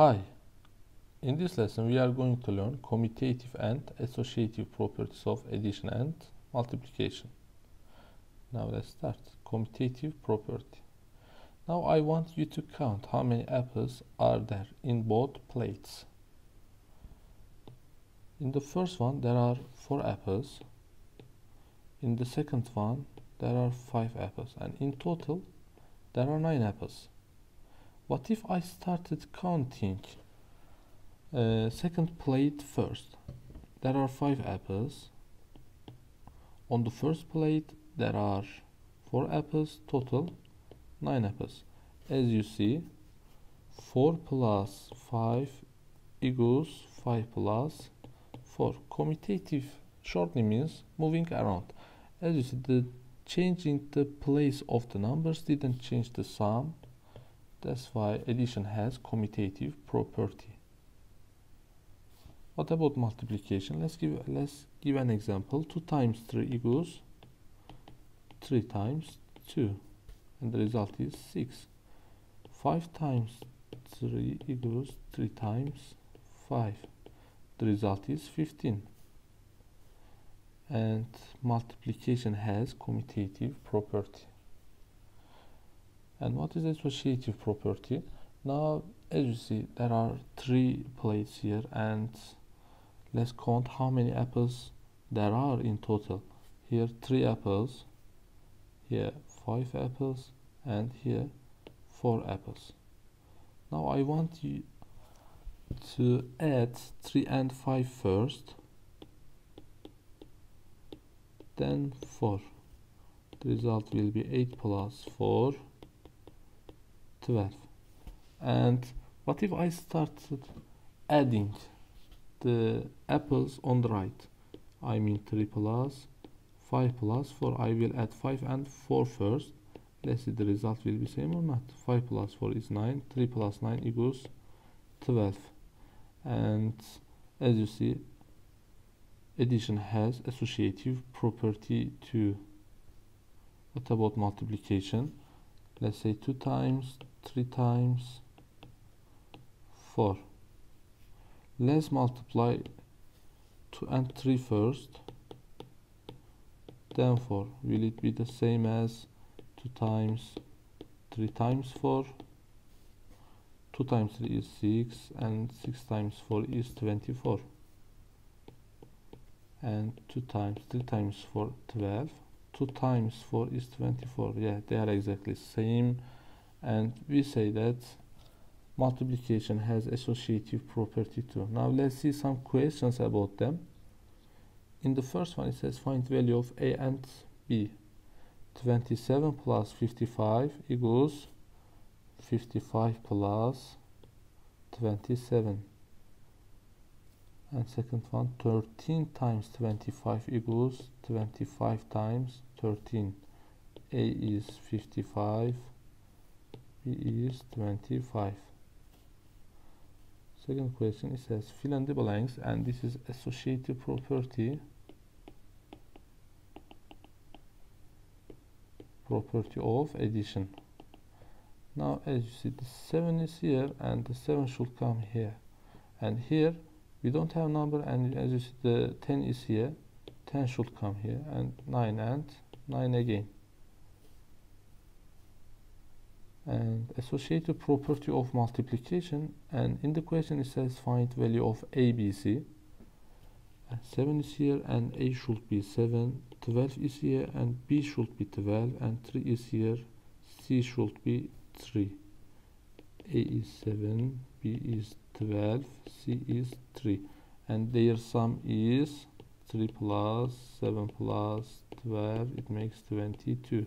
Hi, in this lesson we are going to learn commutative and associative properties of addition and multiplication. Now let's start. Commutative property. Now I want you to count how many apples are there in both plates. In the first one there are 4 apples. In the second one there are 5 apples and in total there are 9 apples. What if I started counting uh, second plate first? There are five apples. On the first plate there are four apples, total nine apples. As you see, 4 plus 5 equals 5 plus 4. Commutative shortly means moving around. As you see, the changing the place of the numbers didn't change the sum that's why addition has commutative property. What about multiplication? Let's give let's give an example. 2 times 3 equals 3 times 2 and the result is 6. 5 times 3 equals 3 times 5. The result is 15. And multiplication has commutative property and what is associative property? Now as you see there are three plates here and let's count how many apples there are in total. Here three apples here five apples and here four apples. Now I want you to add 3 and 5 first then 4 the result will be 8 plus 4 12 and what if I started adding the apples on the right? I mean 3 plus 5 plus 4 I will add 5 and 4 first. Let's see the result will be same or not. 5 plus 4 is 9 3 plus 9 equals 12 and as you see addition has associative property too. What about multiplication? Let's say 2 times 3 times 4 let's multiply 2 and 3 first then 4 will it be the same as 2 times 3 times 4 2 times 3 is 6 and 6 times 4 is 24 and 2 times 3 times 4 12 2 times 4 is 24 yeah they are exactly same and we say that multiplication has associative property too. Now let's see some questions about them. In the first one it says find value of a and b. 27 plus 55 equals 55 plus 27 and second one 13 times 25 equals 25 times 13 a is 55 is 25 second question it says fill in the blanks and this is associative property. Property of addition. Now as you see the 7 is here and the 7 should come here. And here we don't have number and as you see the 10 is here. 10 should come here and 9 and 9 again and associated property of multiplication and in the question it says find value of ABC 7 is here and A should be 7 12 is here and B should be 12 and 3 is here C should be 3 A is 7 B is 12 C is 3 and their sum is 3 plus 7 plus 12 it makes 22